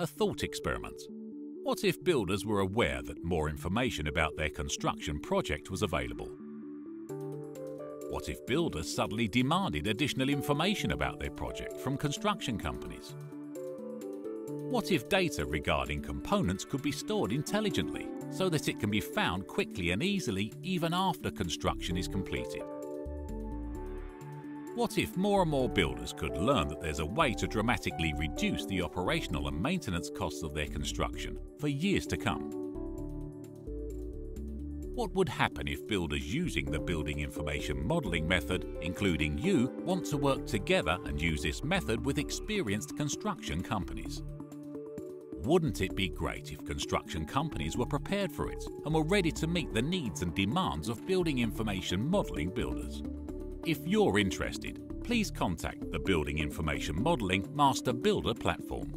A thought experiment. What if builders were aware that more information about their construction project was available? What if builders suddenly demanded additional information about their project from construction companies? What if data regarding components could be stored intelligently so that it can be found quickly and easily even after construction is completed? What if more and more builders could learn that there's a way to dramatically reduce the operational and maintenance costs of their construction for years to come? What would happen if builders using the building information modelling method, including you, want to work together and use this method with experienced construction companies? Wouldn't it be great if construction companies were prepared for it and were ready to meet the needs and demands of building information modelling builders? If you're interested, please contact the Building Information Modelling Master Builder platform.